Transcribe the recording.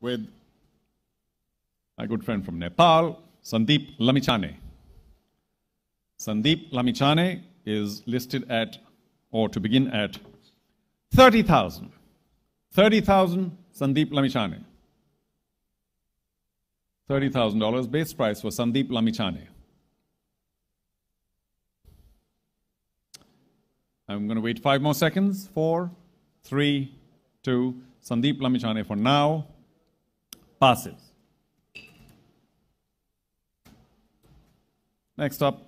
with my good friend from Nepal, Sandeep Lamichhane. Sandeep Lamichhane is listed at, or to begin at, 30,000. 30,000, Sandeep Lamichhane. $30,000 base price for Sandeep Lamichhane. I'm going to wait five more seconds. Four, three, two. Sandeep Lamichhane for now passes. Next up,